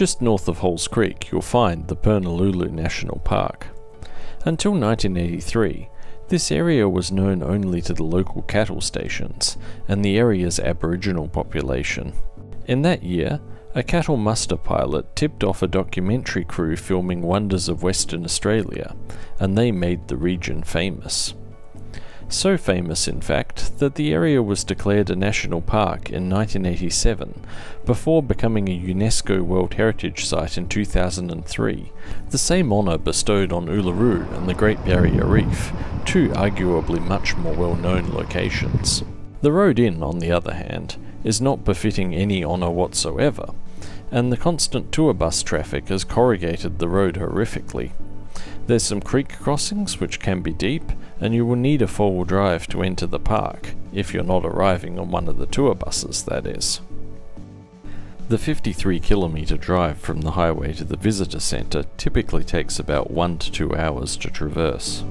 Just north of Halls Creek, you'll find the Purnululu National Park. Until 1983, this area was known only to the local cattle stations and the area's Aboriginal population. In that year, a cattle muster pilot tipped off a documentary crew filming wonders of Western Australia, and they made the region famous. So famous, in fact, that the area was declared a national park in 1987, before becoming a UNESCO World Heritage Site in 2003, the same honour bestowed on Uluru and the Great Barrier Reef, two arguably much more well known locations. The road in, on the other hand, is not befitting any honour whatsoever, and the constant tour bus traffic has corrugated the road horrifically. There's some creek crossings which can be deep, and you will need a four-wheel drive to enter the park, if you're not arriving on one of the tour buses, that is. The 53 kilometre drive from the highway to the visitor centre typically takes about 1 to 2 hours to traverse.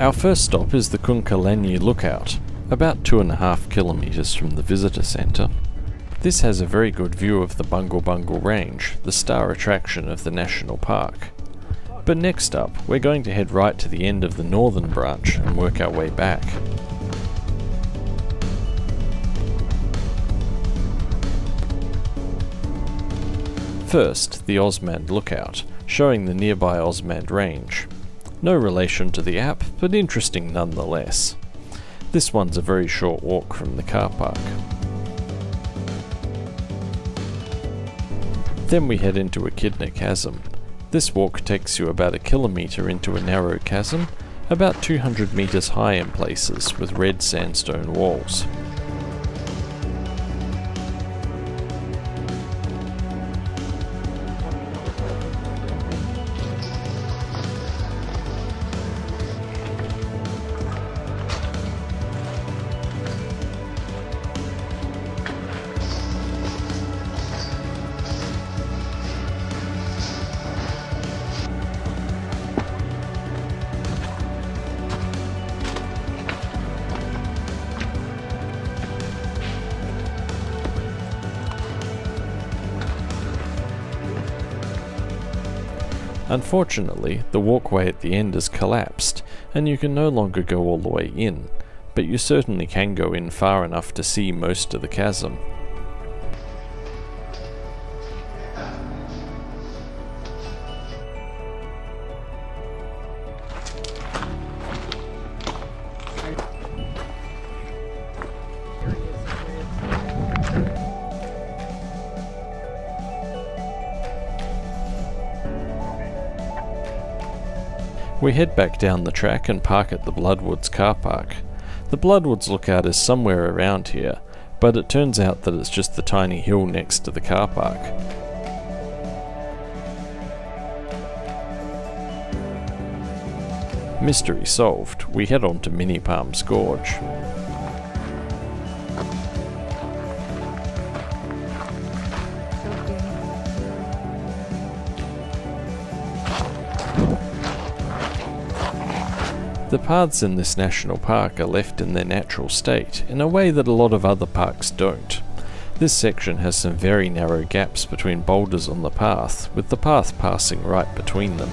Our first stop is the Kungkalahayi Lookout, about two and a half kilometres from the visitor centre. This has a very good view of the Bungle Bungle Range, the star attraction of the national park. But next up, we're going to head right to the end of the northern branch and work our way back. First, the Osmand Lookout, showing the nearby Osmand Range. No relation to the app, but interesting nonetheless. This one's a very short walk from the car park. Then we head into Echidna Chasm. This walk takes you about a kilometre into a narrow chasm, about 200 metres high in places, with red sandstone walls. Unfortunately, the walkway at the end has collapsed, and you can no longer go all the way in, but you certainly can go in far enough to see most of the chasm. We head back down the track and park at the Bloodwoods car park. The Bloodwoods lookout is somewhere around here, but it turns out that it's just the tiny hill next to the car park. Mystery solved, we head on to Mini Palms Gorge. The paths in this national park are left in their natural state, in a way that a lot of other parks don't. This section has some very narrow gaps between boulders on the path, with the path passing right between them.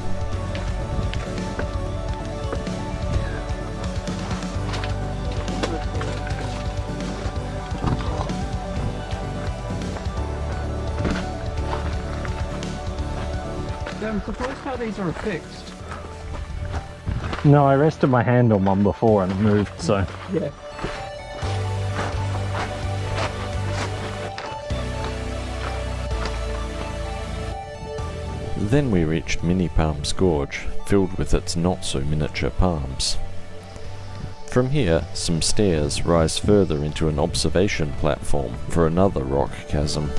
I'm surprised how these are fixed. No, I rested my hand on one before and it moved, so. Yeah. Then we reached Mini Palms Gorge, filled with its not so miniature palms. From here, some stairs rise further into an observation platform for another rock chasm.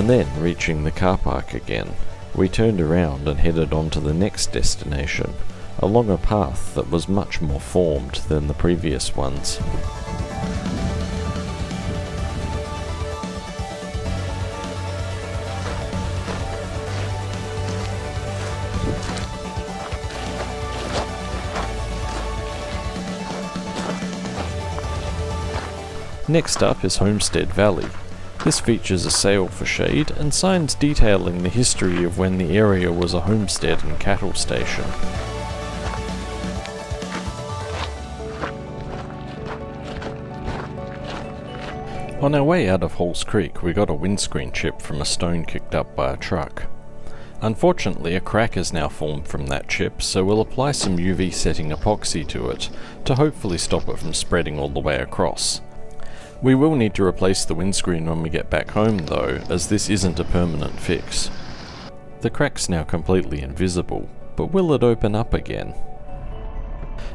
And then, reaching the car park again, we turned around and headed on to the next destination, along a path that was much more formed than the previous ones. Next up is Homestead Valley. This features a sail for shade and signs detailing the history of when the area was a homestead and cattle station. On our way out of Halls Creek, we got a windscreen chip from a stone kicked up by a truck. Unfortunately, a crack has now formed from that chip, so we'll apply some UV setting epoxy to it to hopefully stop it from spreading all the way across. We will need to replace the windscreen when we get back home though, as this isn't a permanent fix. The crack's now completely invisible, but will it open up again?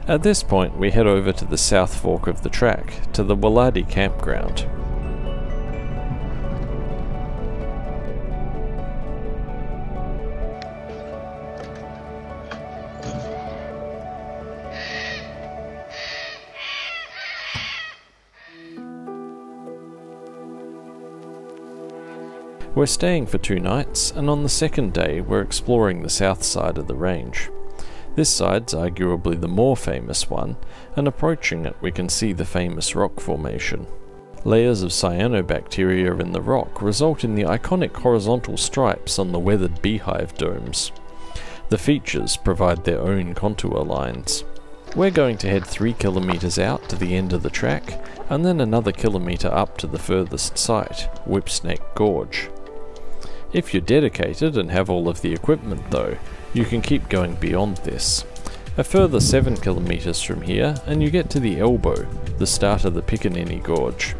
At this point, we head over to the south fork of the track, to the Walardi campground. We're staying for two nights, and on the second day, we're exploring the south side of the range. This side's arguably the more famous one, and approaching it, we can see the famous rock formation. Layers of cyanobacteria in the rock result in the iconic horizontal stripes on the weathered beehive domes. The features provide their own contour lines. We're going to head 3 kilometres out to the end of the track, and then another kilometre up to the furthest site, Whipsnake Gorge. If you're dedicated and have all of the equipment though, you can keep going beyond this. A further 7 kilometres from here and you get to the elbow, the start of the Piccaninny Gorge.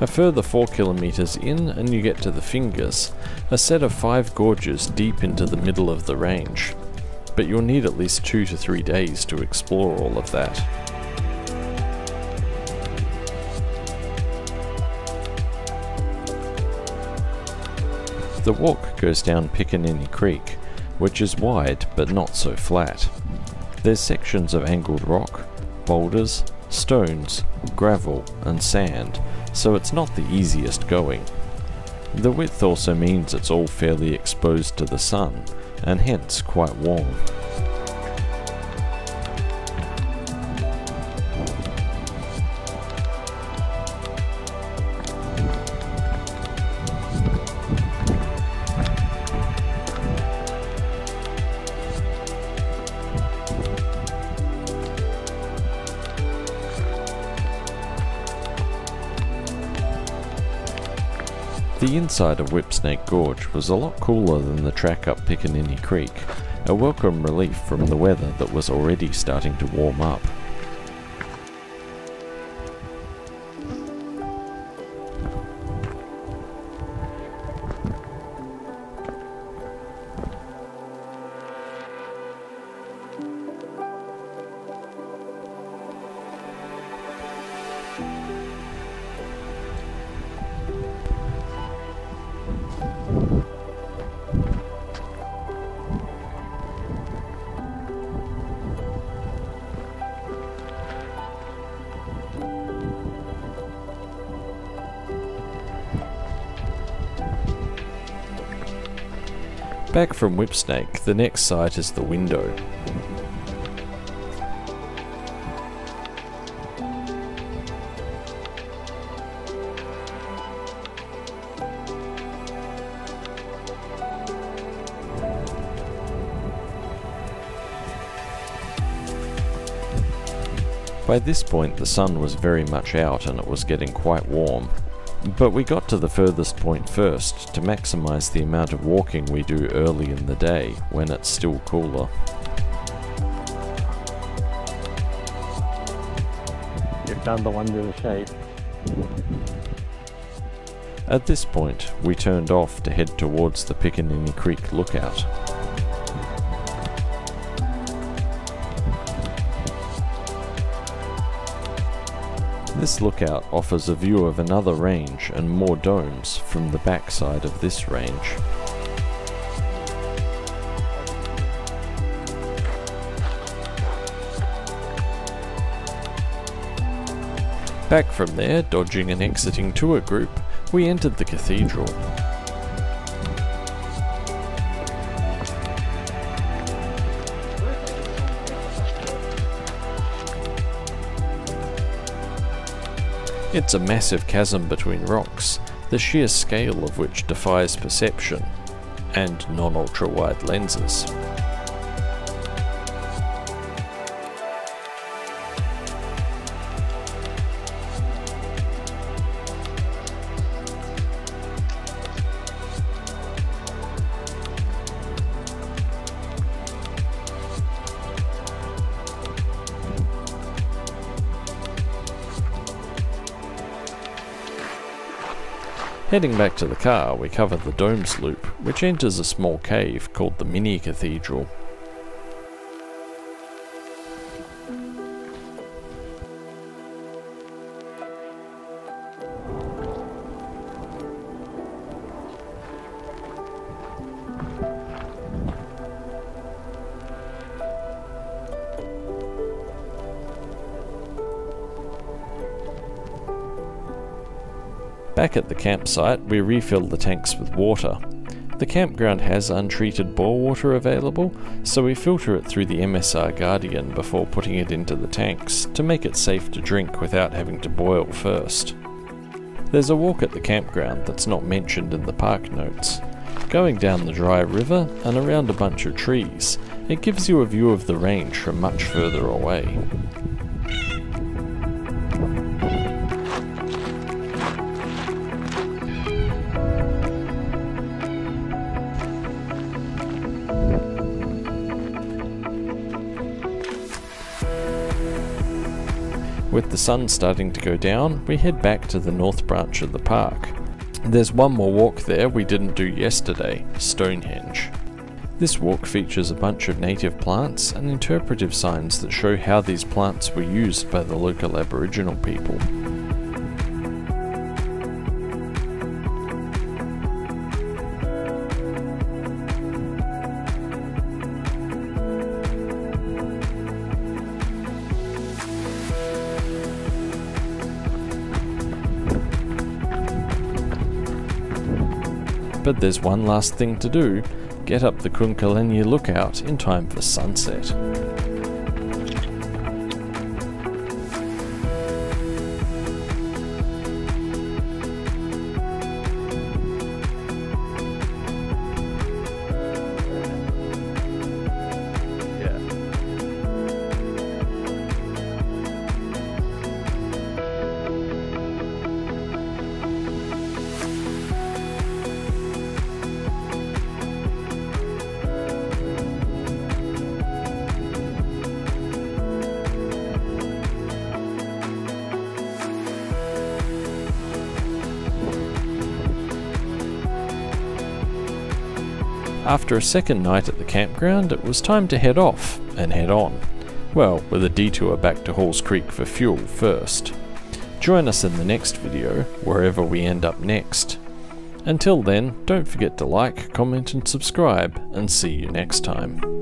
A further 4 kilometres in and you get to the Fingers, a set of 5 gorges deep into the middle of the range. But you'll need at least 2 to 3 days to explore all of that. The walk goes down Piccaninny Creek, which is wide but not so flat. There's sections of angled rock, boulders, stones, gravel, and sand, so it's not the easiest going. The width also means it's all fairly exposed to the sun, and hence quite warm. The inside of Whipsnake Gorge was a lot cooler than the track up Piccaninny Creek, a welcome relief from the weather that was already starting to warm up. Back from Whipsnake, the next site is the window. By this point the sun was very much out and it was getting quite warm, but we got to the furthest point first to maximise the amount of walking we do early in the day when it's still cooler. You've found the one with the shade. At this point, we turned off to head towards the Piccaninny Creek lookout. This lookout offers a view of another range and more domes from the backside of this range. Back from there, dodging and exiting tour group, we entered the cathedral. It's a massive chasm between rocks, the sheer scale of which defies perception, and non-ultra wide lenses. Heading back to the car, we cover the Domes Loop, which enters a small cave called the Mini Cathedral. Back at the campsite, we refill the tanks with water. The campground has untreated bore water available, so we filter it through the MSR Guardian before putting it into the tanks to make it safe to drink without having to boil first. There's a walk at the campground that's not mentioned in the park notes. Going down the dry river and around a bunch of trees, it gives you a view of the range from much further away. With the sun starting to go down, we head back to the north branch of the park. There's one more walk there we didn't do yesterday, Stonehenge. This walk features a bunch of native plants and interpretive signs that show how these plants were used by the local Aboriginal people. But there's one last thing to do get up the Kungkalahayi lookout in time for sunset. After a second night at the campground, it was time to head off and head on. Well, with a detour back to Halls Creek for fuel first. Join us in the next video, wherever we end up next. Until then, don't forget to like, comment and subscribe, and see you next time.